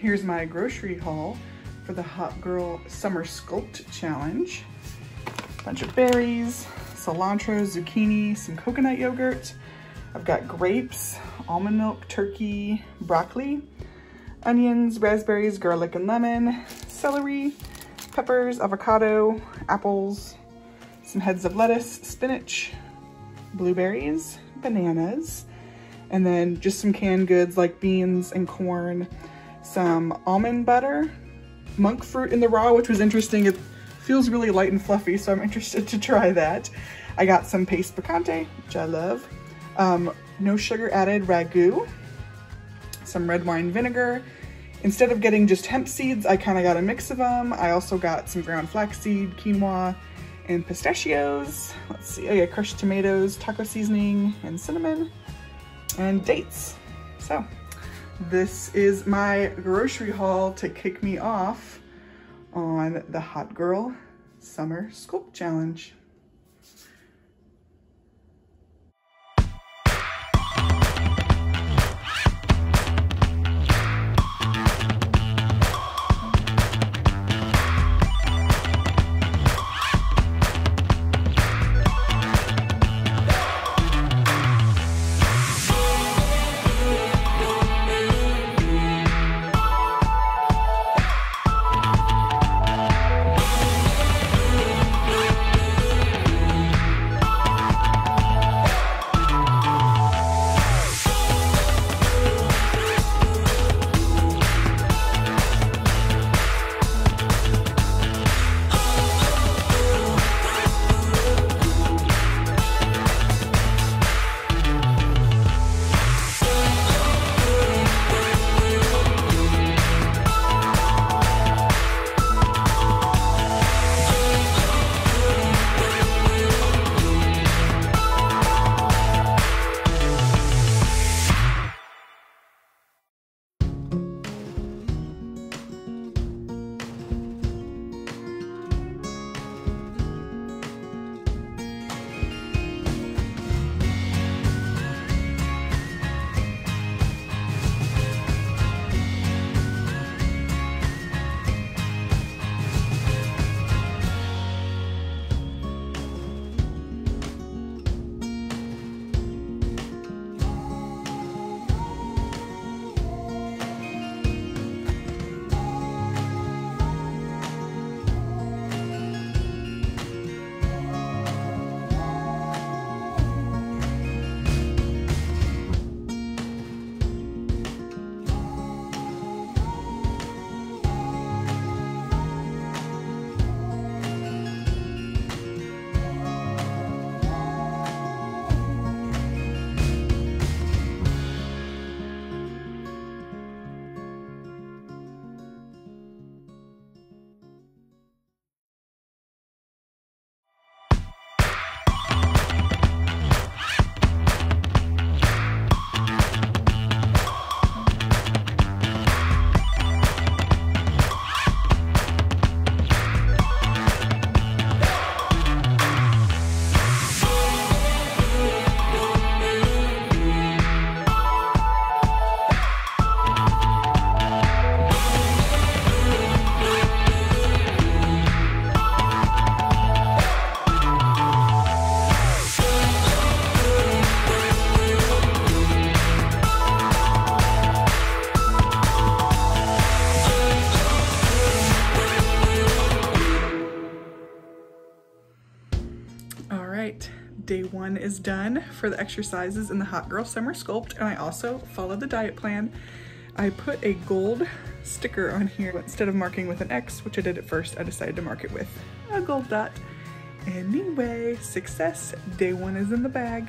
Here's my grocery haul for the Hot Girl Summer Sculpt Challenge. Bunch of berries, cilantro, zucchini, some coconut yogurt. I've got grapes, almond milk, turkey, broccoli, onions, raspberries, garlic and lemon, celery, peppers, avocado, apples, some heads of lettuce, spinach, blueberries, bananas, and then just some canned goods like beans and corn, some almond butter, monk fruit in the raw, which was interesting. It feels really light and fluffy, so I'm interested to try that. I got some Pace picante, which I love, um, no sugar added ragu, some red wine vinegar. Instead of getting just hemp seeds, I kind of got a mix of them. I also got some ground flaxseed, quinoa, and pistachios. Let's see, oh yeah, crushed tomatoes, taco seasoning, and cinnamon, and dates. So this is my grocery haul to kick me off on the Hot Girl Summer Sculpt Challenge. Day one is done for the exercises in the Hot Girl Summer Sculpt, and I also followed the diet plan. I put a gold sticker on here. Instead of marking with an X, which I did at first, I decided to mark it with a gold dot. Anyway, success. Day one is in the bag.